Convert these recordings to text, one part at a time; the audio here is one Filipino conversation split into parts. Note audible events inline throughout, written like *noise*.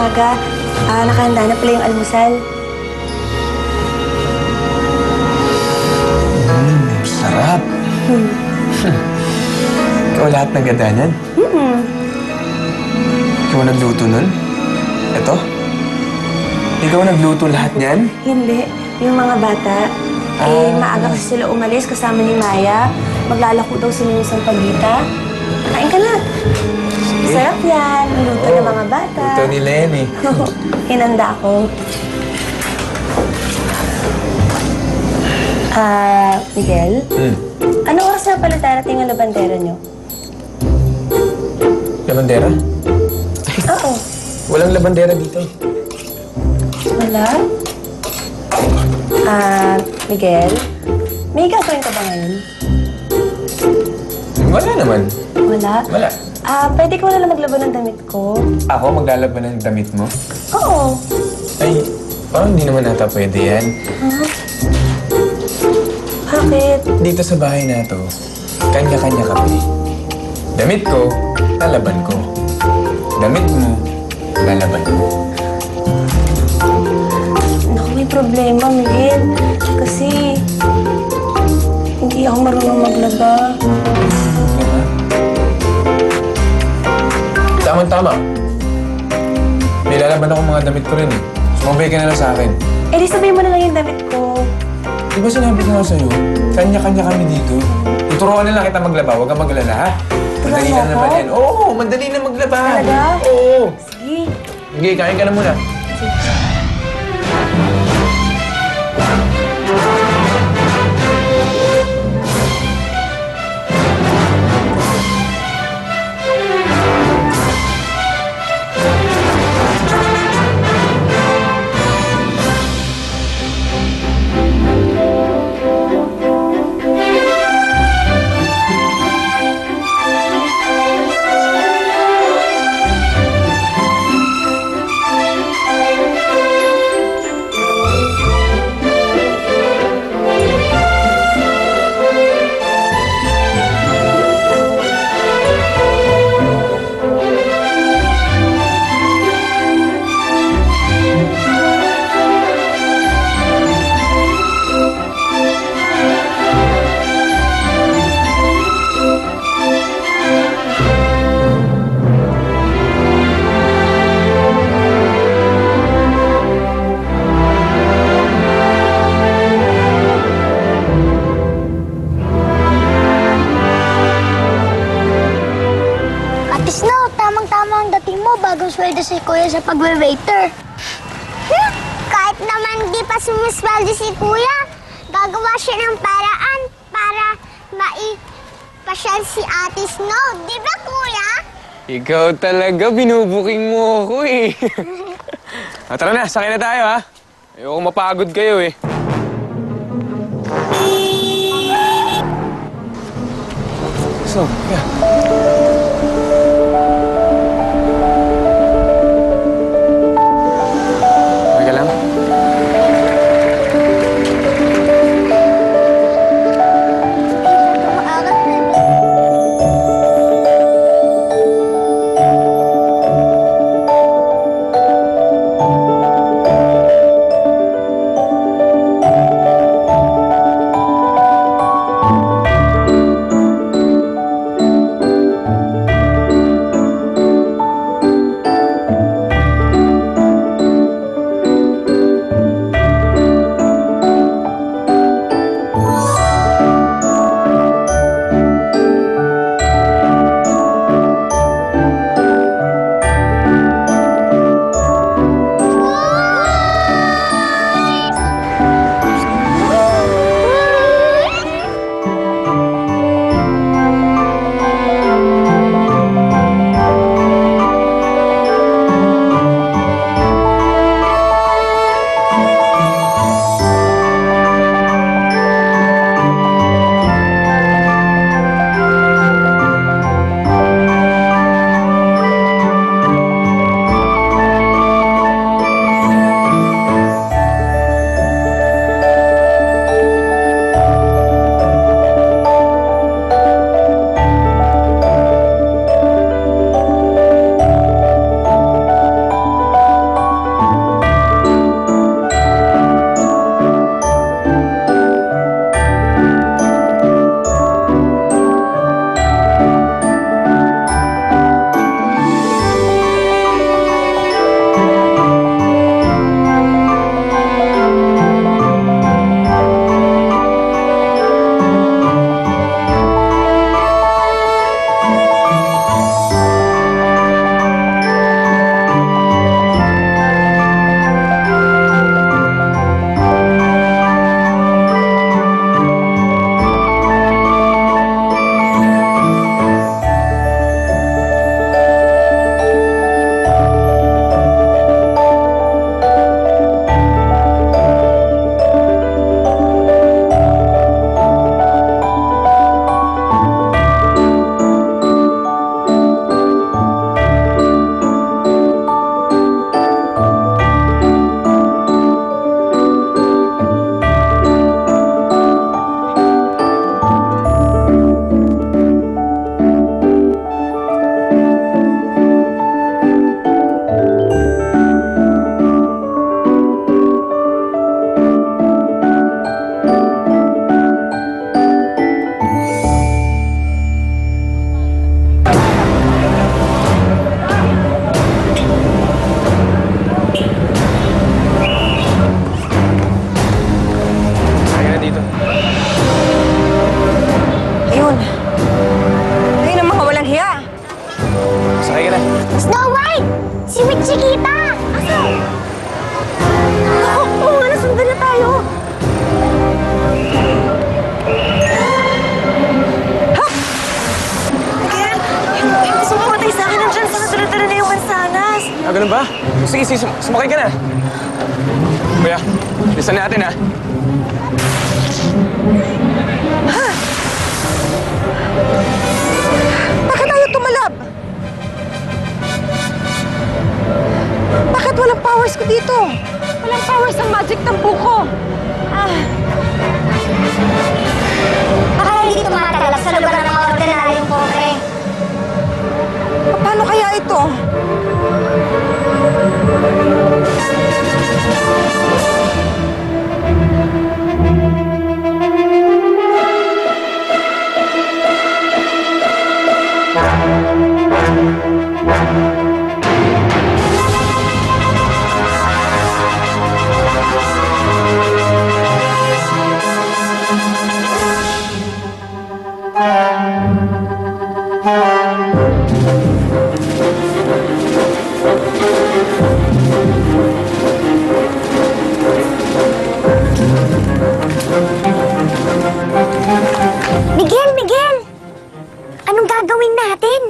umaga. Ah, nakahanda na pala yung almusal. Sarap. *laughs* Ikaw lahat ng ganda niyan? Hmm. Ikaw nagluto nun? Ito? Ikaw nagluto lahat niyan? Hindi. Yung mga bata, eh, maaga kasi sila umalis kasama ni Maya. Maglalako daw sila isang pagita. Kain ka na. Sarap yan. Luto ng mga bata. Luto ni Lenny. *laughs* Hinanda ko. Ah, Miguel? Hmm. Ano oras na pala darating ang labandera niyo? Labandera? Oo. Walang labandera dito. Wala? Ah, Miguel? May gagawin ka ba ngayon? Wala naman. Wala? Wala. Ah, pwede ko na lang maglaban ng damit ko? Ako maglalaban ng damit mo? Oo. Ay, parang hindi naman ata pwede yan. Bakit? Dito sa bahay na to, kanya-kanya kami. Damit ko, lalaban ko. Damit mo, lalaban mo. Naku, may problema, Miguel. Kasi, hindi ako marunong maglaba. Tama-tama. May lalaban ako mga damit ko rin eh. Sumabay ka na lang sa akin. Eh, di sabihin mo na lang yung damit ko. Di ba sinabi ko nga sa'yo, kanya-kanya kami dito. Tuturuan na lang kita maglaba, huwag kang maglala ha. Madali mo lang naman ako? yan. Oo, madali na maglaba. Talaga? Oo. Sige. Sige, kain ka na muna. Ate sweldo si Kuya sa pagwe-waiter. Hmm, kahit naman di pa sumisweldo si Kuya, gagawa siya ng paraan para maipasyal si Ate Snow. Di ba, Kuya? Ikaw talaga, binubuking mo ako eh. *laughs* ah, tara na, sakay na tayo ha. Ayoko mapagod kayo eh. So, yeah. Sige, sige, sum- sumakay ka na. Kuya, bilisan natin ha. Miguel, Miguel! Anong gagawin natin?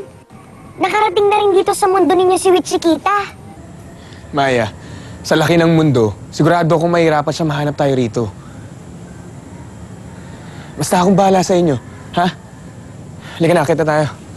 Nakarating na rin dito sa mundo ninyo si Wichikita. Maya, sa laki ng mundo, sigurado akong mahirapan siya mahanap tayo rito. Basta akong bahala sa inyo, ha? Halika na, kita tayo.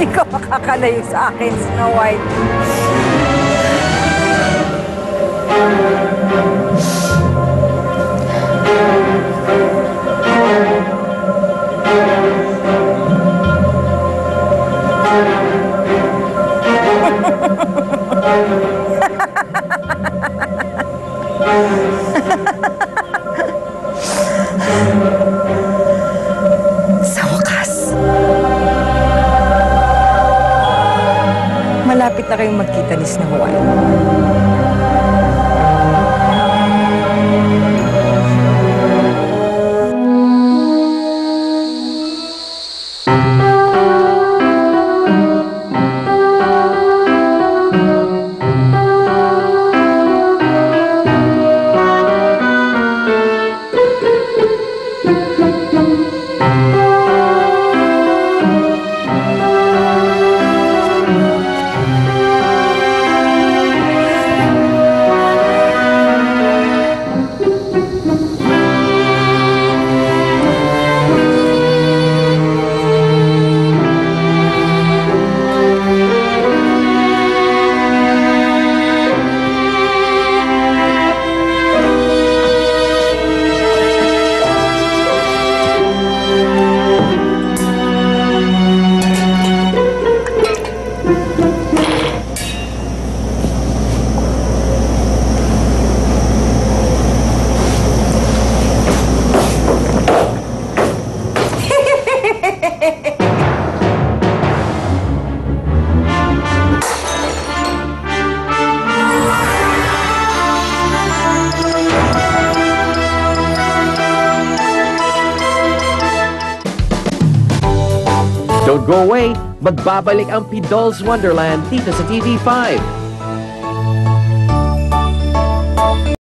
Hindi ka makakalayo sa akin, Snow White. Sa *laughs* Snow White. Go away, magbabalik ang Pidol's Wonderland dito sa TV5.